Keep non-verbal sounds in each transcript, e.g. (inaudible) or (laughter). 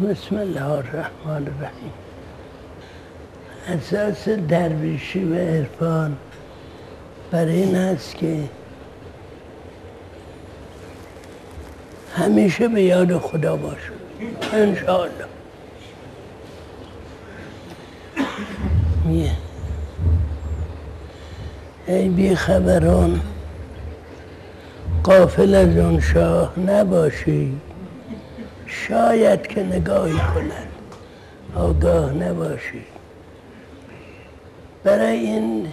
بسم الله الرحمن الرحیم. اساس درویشی و عرفان برای این است که همیشه به یاد خدا باش انشاءالله. ای بی خبران قافل از اون شاه نباشی. شاید که نگاهی کنند آگاه نباشی. برای این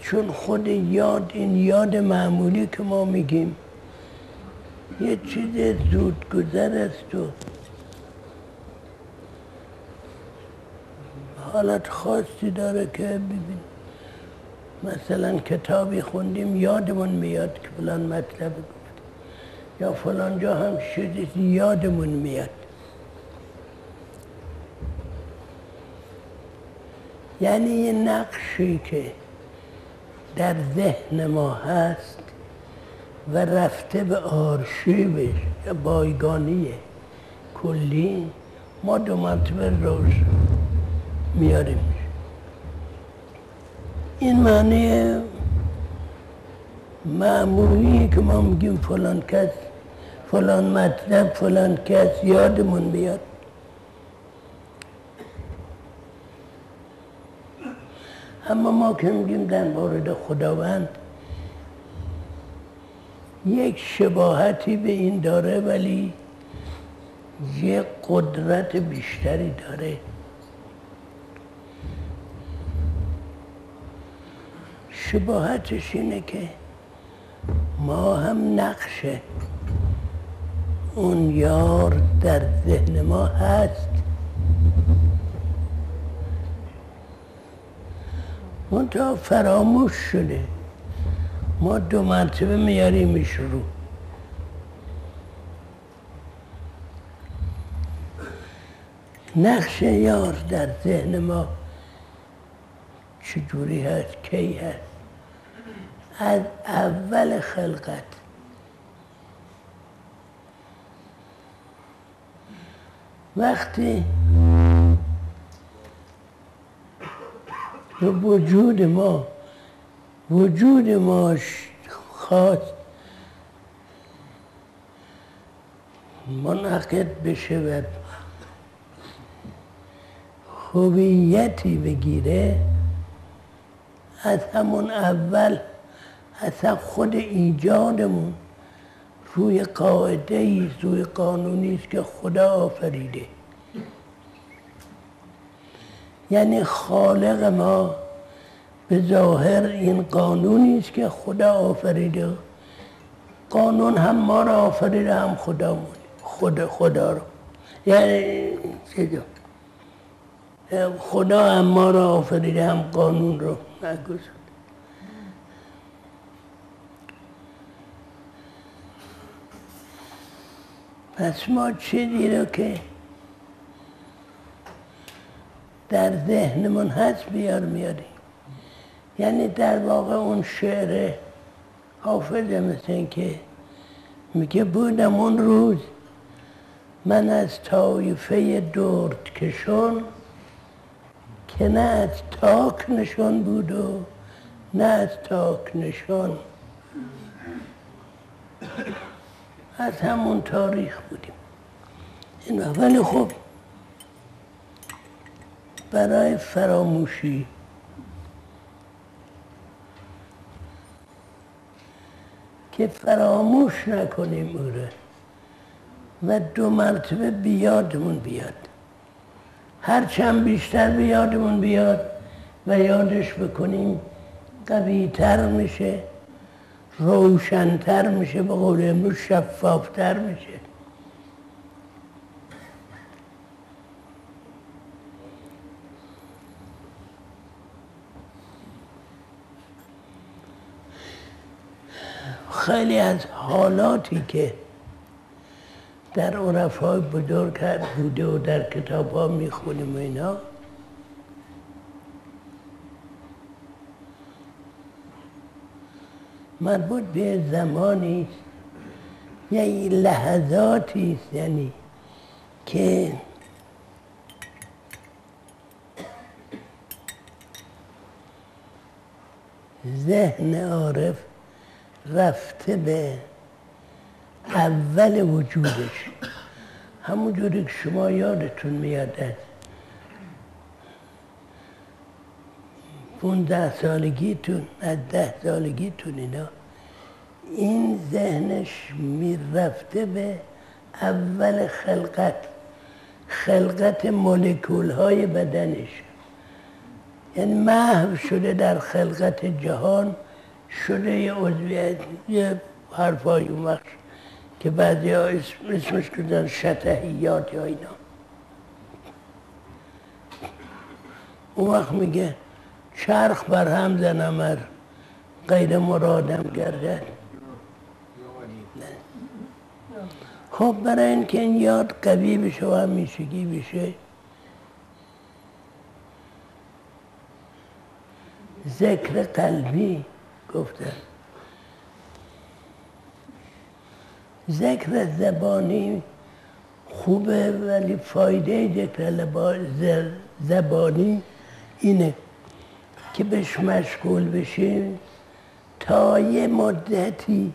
چون خود یاد این یاد معمولی که ما میگیم یه چیز زود گذر است و حالت خاصی داره که ببین. مثلا کتابی خوندیم یادمون میاد که فلان مطلب یا فلان جا هم چیزی یادمون میاد. یعنی یه نقشی که در ذهن ما هست و رفته به آرشیوش بایگانی کلی ما دو مرتبه روز میاریم. این معنی معمولی که ما میگیم فلان کس فلان مطلب فلان کس یادمون بیاد. اما ما که میگیم در مورد خداوند یک شباهتی به این داره ولی یک قدرت بیشتری داره. شباهتش اینه که ما هم نقش اون یار در ذهن ما هست. منتها فراموش شده. ما دو مرتبه میاریمش رو. نقش یار در ذهن ما چجوری هست؟ کی هست؟ از اول خلقت. وقتی وجود ما وجود ما خواست منعقد بشه و هویتی بگیره از همون اول اصلا خود ایجادمون روی قاعده ای روی قانونی است که خدا آفریده. یعنی خالق ما به ظاهر این قانونی است که خدا آفریده. قانون هم ما را آفریده هم خدا خدا خدا رو یعنی خدا هم ما را آفریده هم قانون رو نگذار پس ما چیزی رو که در ذهنمون هست بیار میاریم. یعنی در واقع اون شعر حافظه مثل که میگه بودم اون روز من از طایفه دورت کشون که نه از تاک نشان بود و نه از تاک نشان. از همون تاریخ بودیم. این ولی خب برای فراموشی. که فراموش نکنیم او و دو مرتبه بیادمون بیاد. هرچند بیشتر بیادمون بیاد و یادش بکنیم قویتر میشه. روشنتر میشه به قول امروز شفافتر میشه. خیلی از حالاتی که در عرفای بزرگ بوده و در کتاب ها می‌خونیم و اینا مربوط به زمانی یعنی لحظاتی است یعنی که ذهن عارف رفته به اول وجودش. همون جوری که شما یادتون میاد از 15 سالگیتون از ده سالگیتون اینا. این ذهنش می‌رفته به اول خلقت خلقت مولکول های بدنش. یعنی محو شده در خلقت جهان شده یه عضویت یه حرفای اون وقت که بعضی ها اسم اسمش کردن شتهیات یا اینا. اون وقت میگه چرخ بر هم زنم غیر مرادم گردد. خب برای اینکه این یاد قوی بشه و همیشگی بشه ذکر قلبی گفتن ذکر زبانی خوبه ولی فایده ذکر زبانی اینه. که بهش مشغول بشیم تا یه مدتی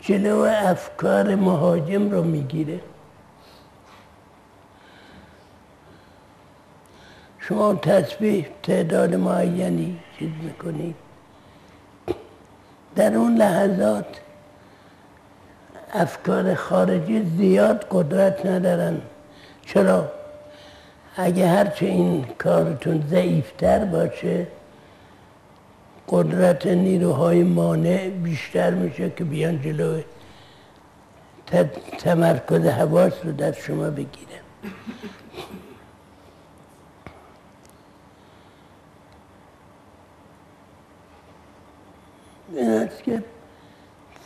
جلو افکار مهاجم رو می‌گیره. شما تسبیح تعداد معینی چیز می‌کنید در اون لحظات افکار خارجی زیاد قدرت ندارن. چرا؟ اگه هرچه این کارتون ضعیفتر باشه قدرت نیروهای مانع بیشتر میشه که بیان جلو تمرکز حواس رو در شما بگیره این است که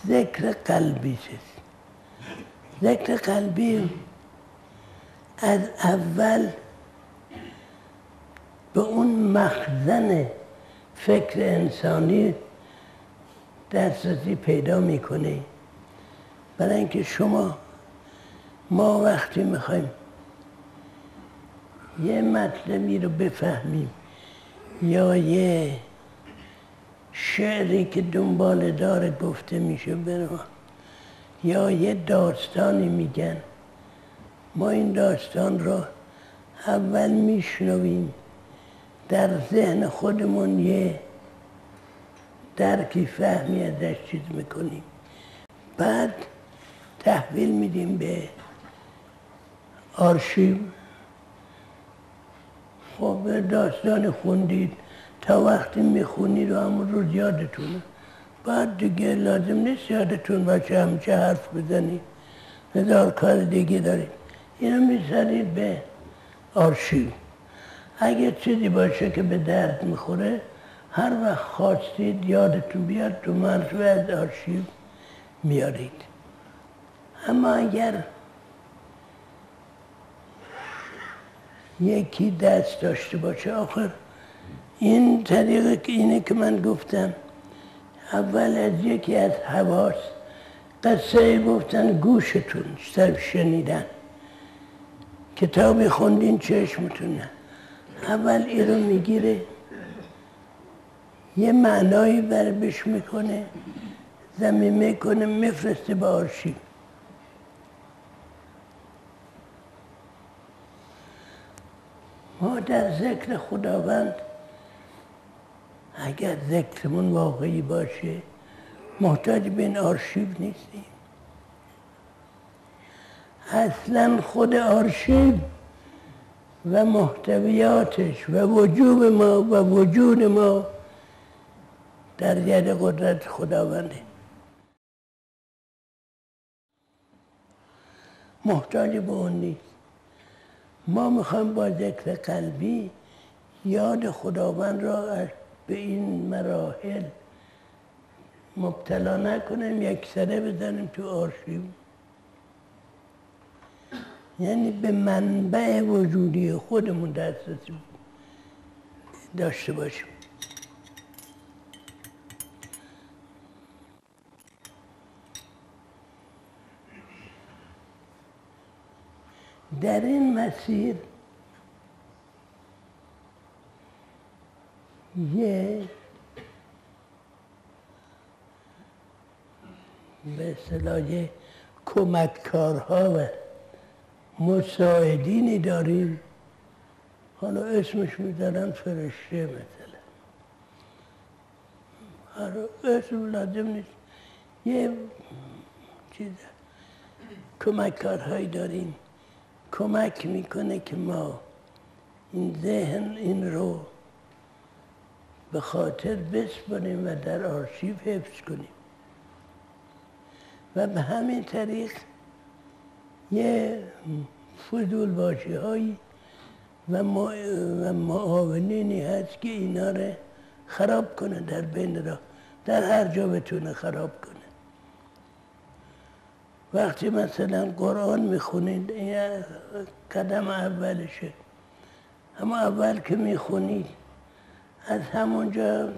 ذکر قلبی چیست؟ ذکر قلبی از اول به اون مخزن فکر انسانی دسترسی پیدا می‌کنه. برای اینکه شما ما وقتی می‌خوایم یه مطلبی رو بفهمیم یا یه شعری که دنبال داره گفته میشه به یا یه داستانی میگن ما این داستان رو اول میشنویم. در ذهن خودمون یه درکی فهمی ازش چیز می‌کنیم. بعد تحویل میدیم به آرشیو. خب داستان خوندید. تا وقتی می‌خونید و همون روز یادتونه. بعد دیگه لازم نیست یادتون باشه همچه حرف بزنید هزار کار دیگه دارید اینو میسرید به آرشیو. اگه چیزی باشه که به درد می‌خوره هر وقت خواستید یادتون بیاد تو مرزوی از آرشیو میارید. اما اگر یکی دست داشته باشه آخر این طریقه که اینه که من گفتم اول از یکی از حواس قصه گفتن گوشتون شنیدن. کتابی خوندین چشمتون نه. اول این رو می‌گیره یه معنایی بر بش می‌کنه زمین می‌کنه میفرسته به آرشیو. ما در ذکر خداوند اگر ذکرمون واقعی باشه محتاج به این آرشیو نیستیم. اصلا خود آرشیو و محتویاتش و وجود ما و وجود ما. در ید قدرت خداونده محتاج به اون نیست. ما می‌خوایم با ذکر قلبی یاد خداوند را به این مراحل مبتلا نکنیم یک سره بزنیم تو آرشیو. یعنی به منبع وجودی خودمون دسترسی داشته باشیم. در این مسیر یه به اصطلاح کمککارها و مساعدینی داریم حالا اسمش می‌ذارن فرشته مثلا. اسم لازم نیست. یه چیز کمککارهایی داریم. کمک می‌کنه که ما این ذهن این رو به خاطر بسپاریم و در آرشیو حفظ کنیم. و به همین طریق یه فضول هایی و, معاونینی هست که اینا رو خراب کنه در بین را در هر جا بتونه خراب کنه. وقتی مثلا قرآن می‌خونید این قدم اولشه. اما اول که می‌خونید از همونجا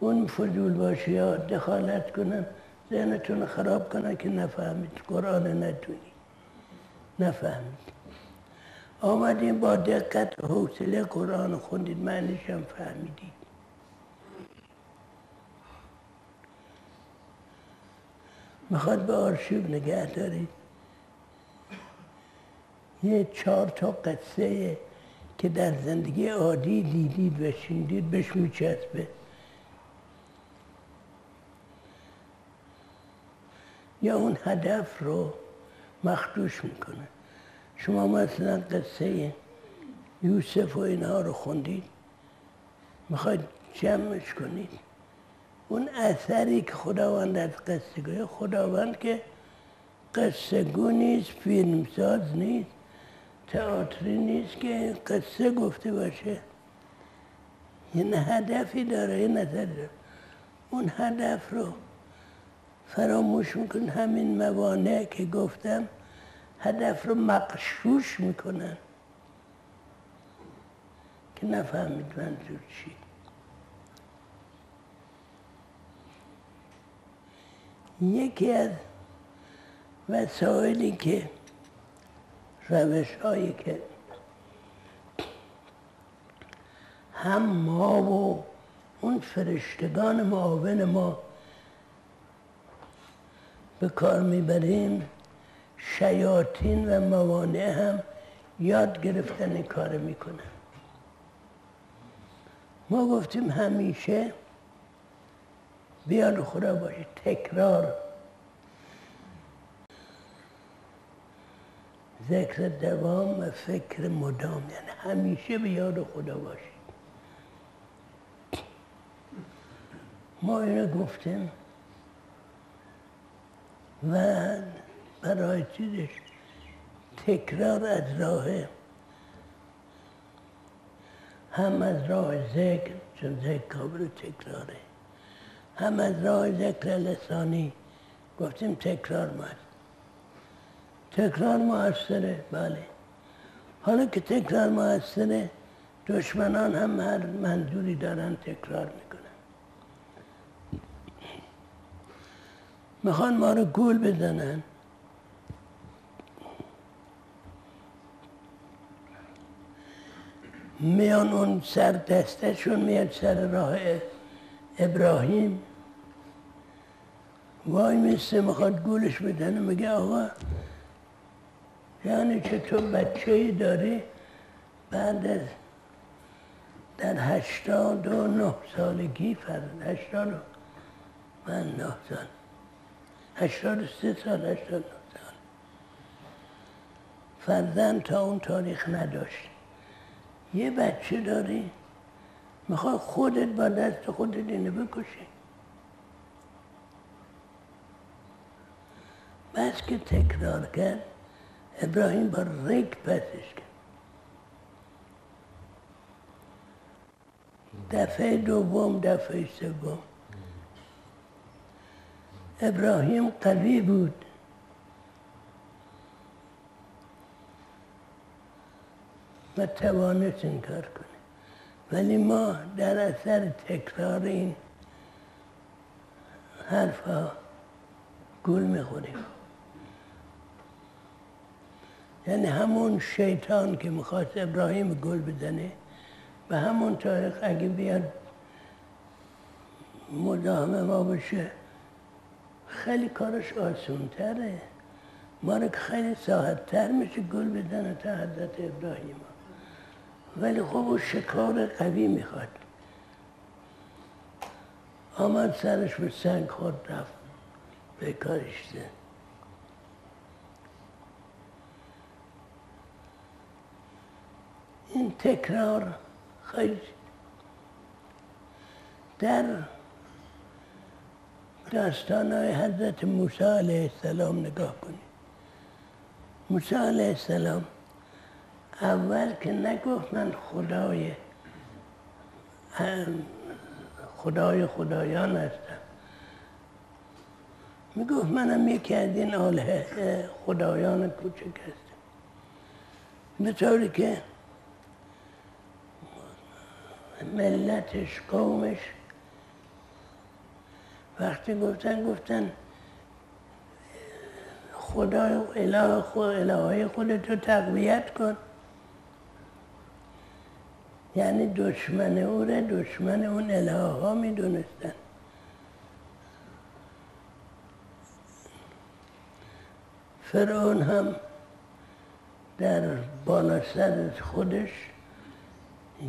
اون فضول باشی ها دخالت کنن. ذهنتون خراب کنن که نفهمید. قرآن نتونید نفهمید. آمدیم با دقت حوصله قرآن خوندید. معنیش هم فهمیدید. می‌خواد به آرشیو نگه دارید. یه چهار تا قصه که در زندگی عادی دیدید و شنیدید بهش میچسبه. یا اون هدف رو مخدوش می‌کنه. شما مثلا قصه یوسف و اینها رو خوندید می‌خواید جمعش کنید. اون اثری که خداوند از قصه گوی خداوند که قصه گو نیست فیلمساز نیست تئاتری نیست که قصه گفته باشه. یه هدفی داره یه نظر اون هدف رو فراموش میکن همین موانع که گفتم هدف رو مقشوش می‌کنن. که نفهمید منظور چی. یکی از وسایلی که روش هایی که هم ما و اون فرشتگان معاون ما به کار می‌بریم. شیاطین و موانع هم یاد گرفتن کار می‌کنن. ما گفتیم همیشه بیان خدا باشه تکرار. ذکر دوام و فکر مدام یعنی همیشه به یاد خدا باشید ما اینو گفتیم و برای چیزش تکرار از راه هم از راه ذکر چون ذکر قابل تکراره. هم از راه ذکر لسانی گفتیم تکرار ماست تکرار موثره بله. حالا که تکرار موثره دشمنان هم هر منظوری دارن تکرار می‌کنن. می‌خوان ما رو گول بزنن. میان اون سر دستشون میاد سر راه ابراهیم. وای میسته می‌خواد گولش بدنه میگه آقا یعنی که تو بچه ای داری؟ بعد از در هشتاد و نه سالگی فرد هشتاد و من نه سال. هشتاد سه سال هشتاد سال فرزن تا اون تاریخ نداشت. یه بچه داری می‌خوای خودت با دست خودت اینو بکشی. بس که تکرار کرد ابراهیم با ریک پسش کرد. دفعه دوم دفعه سوم. ابراهیم قوی بود. و توانست این کار کنه ولی ما در اثر تکرار این حرف ها گول می‌خوریم. یعنی همون شیطان که می‌خواست ابراهیم گل بزنه به همون تاریخ اگه بیاد مداهم ما بشه خیلی کارش آسون تره ما رو که خیلی ساعت تر میشه گل بزنه تا حضرت ابراهیم. ولی خب او شکار قوی می‌خواد. آمد سرش به سنگ خود رفت. به کارش این تکرار خیلی در داستان های حضرت موسی علیه السلام نگاه کنید. موسی علیه السلام اول که نگفت من خدای خدای خدایان هستم. می‌گفت منم یکی از این آله خدایان کوچک هستم. به طوری که ملتش قومش وقتی گفتن گفتن خدا اله خود الهه خودتو تقویت کن. یعنی دشمن او را دشمن اون اله ها می دونستن فرعون هم در بالا سر خودش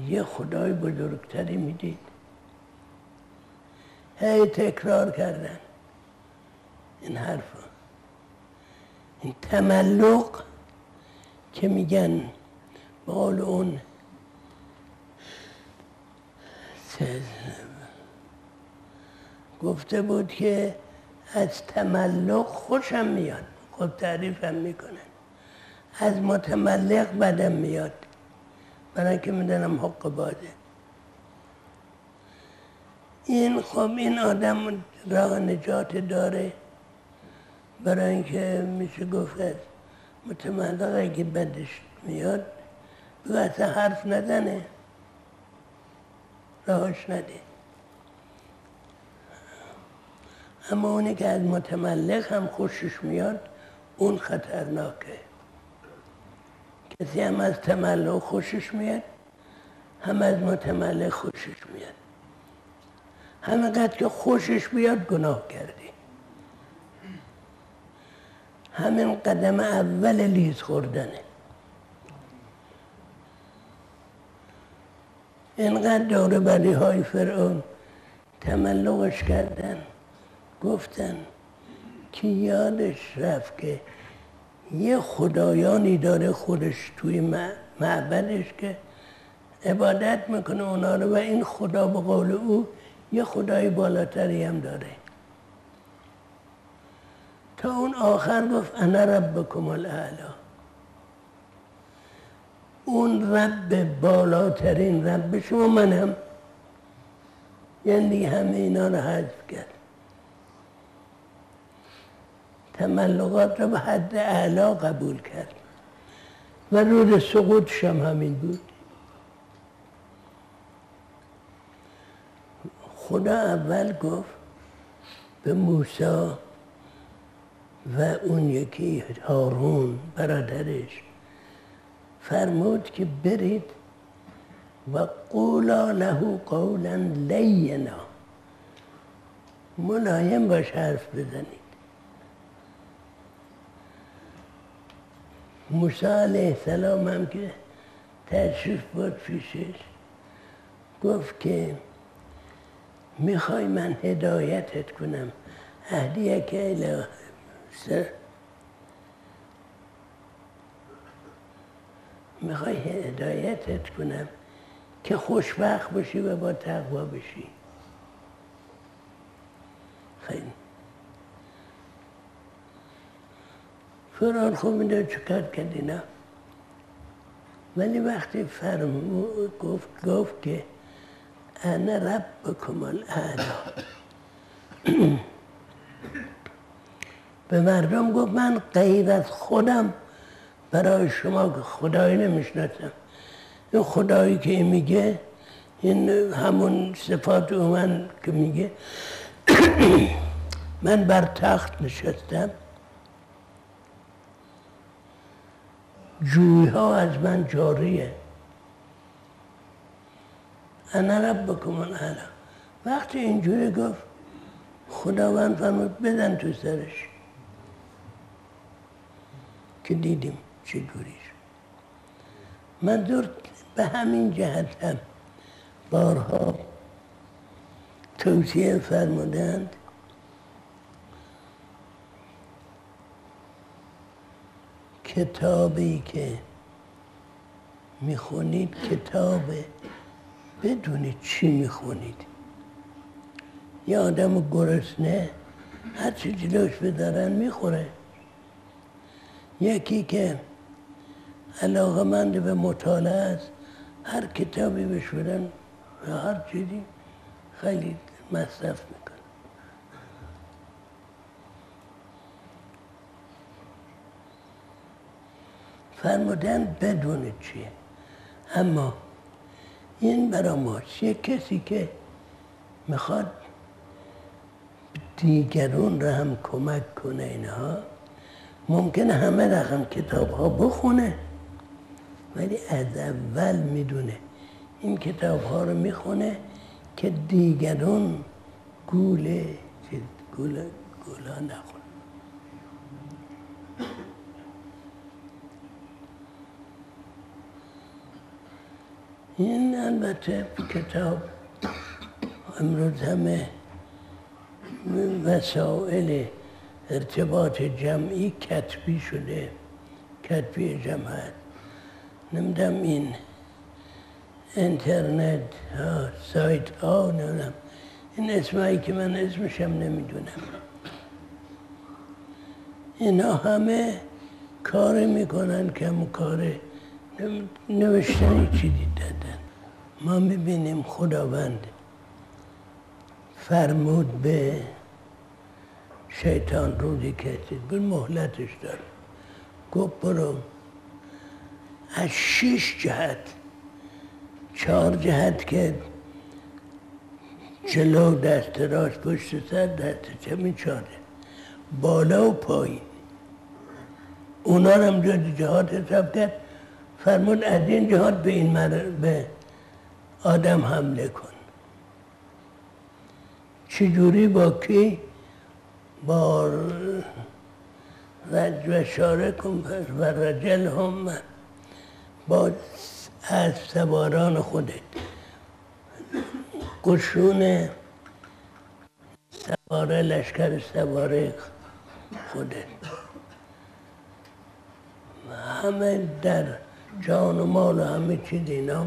یه خدای بزرگتری می‌دید. هی تکرار کردن. این حرف. این تملق که میگن به اون گفته بود که از تملق خوشم میاد. خود تعریفم می‌کنن. از متملق بدم میاد. برای که میدنم حق باده. این خب این آدم راه نجات داره برای اینکه میشه گفت متملق اگه بدش میاد بگو اصلا حرف نزنه. راهش نده. اما اونی که از متملق هم خوشش میاد اون خطرناکه. کسی هم از تملق خوشش میاد هم از متملق خوشش میاد. همینقدر که خوشش بیاد گناه کردی. همین قدم اول لیز خوردنه. اینقدر بری های فرعون تملقش کردن گفتن که یادش رفت که یه خدایانی داره خودش توی معبدش که عبادت می‌کنه اونا رو و این خدا به قول او یه خدای بالاتری هم داره. تا اون آخر گفت انا ربکم الاعلا. اون رب بالاترین رب شما منم. یعنی همه اینا رو حذف کرد. تملقات رو به حد اعلا قبول کرد. و رود سقوطش هم همین بود. خدا اول گفت به موسی و اون یکی هارون برادرش فرمود که برید و قولا له قولا لینا ملایم باش حرف بزنید. موسی علیه السلام هم که تشریف بود پیشش گفت که می‌خوای من هدایتت کنم؟ اهدیه که اله می‌خوای هدایتت کنم که خوشبخت باشی و با تقوا بشی. خیلی. فرار خوب میده چکار کردی نه؟ ولی وقتی فرمو گفت گفت که انا ربکم الاعلا به مردم گفت من غیر از خودم. برای شما که خدایی نمی‌شناسم. این خدایی که میگه این همون صفات او من که میگه (coughs) من بر تخت نشستم. جوی ها از من جاریه. انا ربکم الاعلی وقتی اینجوری گفت خداوند فرمود بدن تو سرش. که دیدیم چجوری من دور به همین جهت هم بارها توصیه فرمودند. کتابی که می‌خونید کتاب بدونید چی می‌خونید. یه آدم گرسنه هر چی جلوش بدارن می‌خوره. یکی که علاقه مند به مطالعه است هر کتابی بشورن و هر چیزی خیلی مصرف می‌کنه. فرمودن بدونید چیه. اما این برا ماست یه کسی که می‌خواد دیگرون را هم کمک کنه اینها ممکنه همه رقم کتاب ها بخونه ولی از اول می‌دونه این کتاب ها رو می‌خونه که دیگرون گول گول گولا نخونه این البته کتاب امروز همه وسائل ارتباط جمعی کتبی شده کتبی جمعت نمیدم این اینترنت ها سایت ها نمیدم این اسمایی که من اسمشم نمی‌دونم. اینا همه کار می‌کنن که همون کار نوشتنی چیزی دادن. ما می‌بینیم خداوند فرمود به شیطان روزی کسی بود مهلتش داره گفت برو. از شش جهت چهار جهت که جلو دست راست پشت سر دست چمی چاره بالا و پایین. اونا هم جهات حساب کرد. فرمود از این جهات به این مر... به آدم حمله کن. چجوری با کی؟ با رج و شاره کن و رجل هم با از سواران خودت. قشون سواره لشکر سواره خودت. همه در جان و مال و همه چیز اینا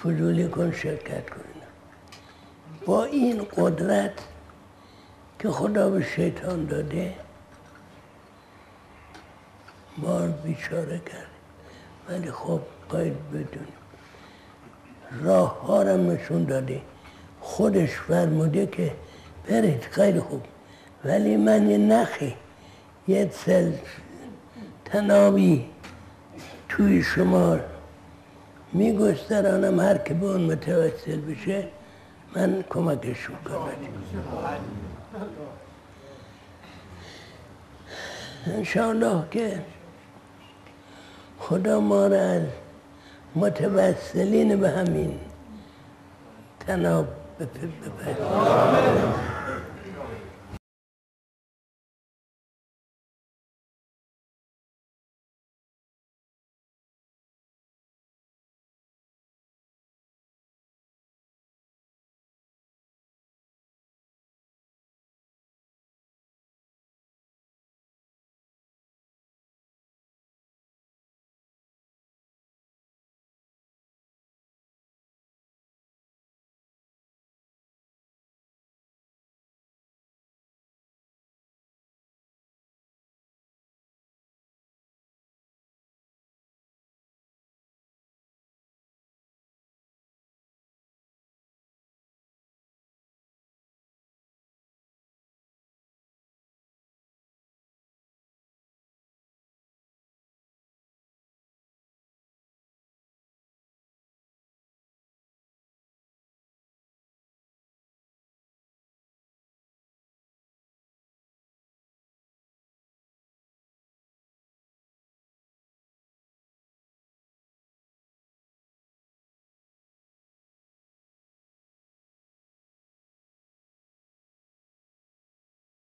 فضولی کن شرکت کن با این قدرت که خدا به شیطان داده ما بیچاره کرد. ولی خب باید بدونیم. راه ها را نشون داده. خودش فرموده که برید خیلی خوب. ولی من نخی یه سل تنابی توی شما میگسترانم هر که به اون متوسل بشه من کمکش می‌کنم. انشاءالله که خدا ما را از متوسلین به همین تناب بپرد